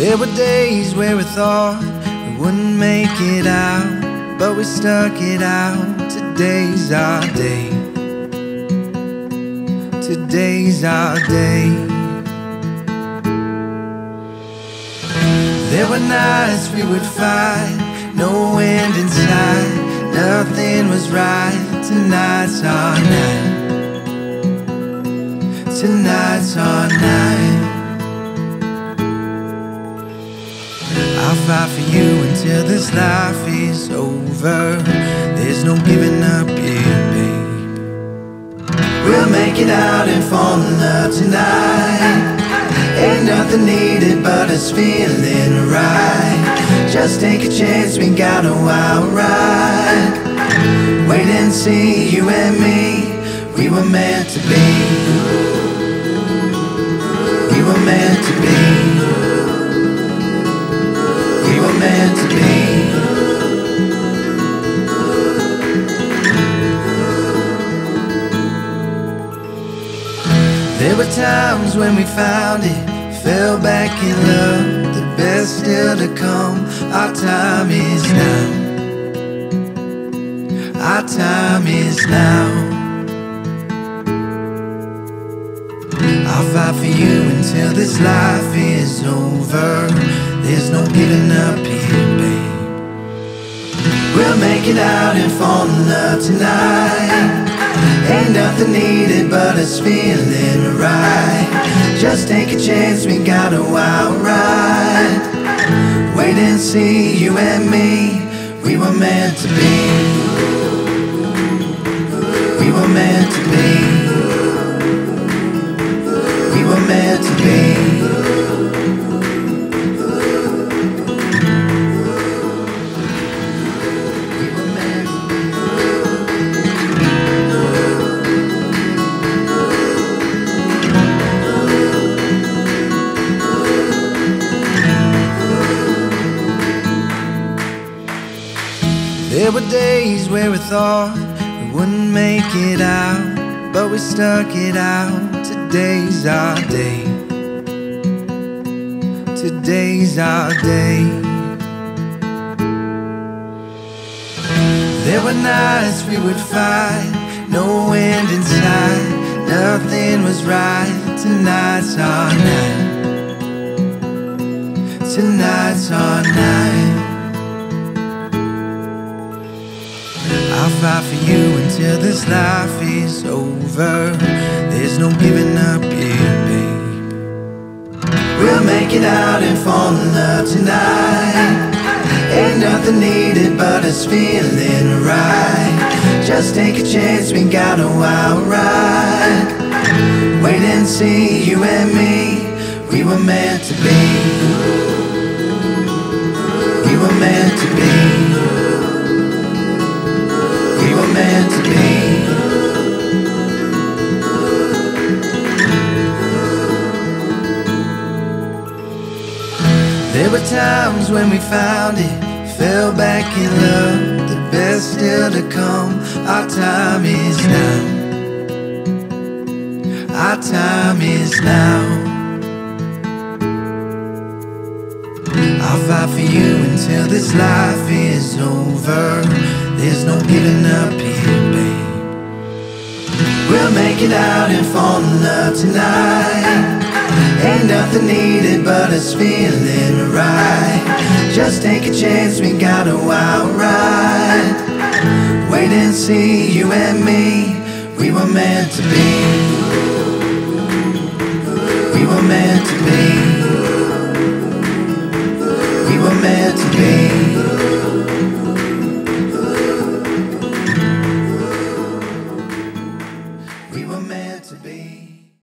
There were days where we thought we wouldn't make it out, but we stuck it out. Today's our day. Today's our day. There were nights we would fight, no end in sight, nothing was right. Tonight's our night. Tonight's our night. Fight for you until this life is over. There's no giving up here, babe. We'll make it out and fall in love tonight. Ain't nothing needed but us feeling right. Just take a chance, we got a wild ride. Wait and see, you and me, we were meant to be. We were meant to be. There were times when we found it, fell back in love. The best still to come. Our time is now. Our time is now. I'll fight for you until this life is over. There's no giving up here, babe. We'll make it out and fall in love tonight. Nothing needed but us feeling right. Just take a chance, we got a wild ride. Wait and see, you and me, we were meant to be. We were meant to be. We were meant to be. There were days where we thought we wouldn't make it out, but we stuck it out. Today's our day. Today's our day. There were nights we would fight, no end in sight, nothing was right. Tonight's our night. Tonight's our night. I'll fight for you until this life is over. There's no giving up here, babe. We'll make it out and fall in love tonight. Ain't nothing needed but us feeling right. Just take a chance, we got a wild ride. Wait and see, you and me, we were meant to be. There were times when we found it, fell back in love. The best still to come. Our time is now. Our time is now. I'll fight for you until this life is over. There's no giving up here, babe. We'll make it out and fall in love tonight. Ain't nothing needed but us feeling right. Just take a chance, we got a wild ride. Wait and see, you and me We were meant to be. We were meant to be. We were meant to be.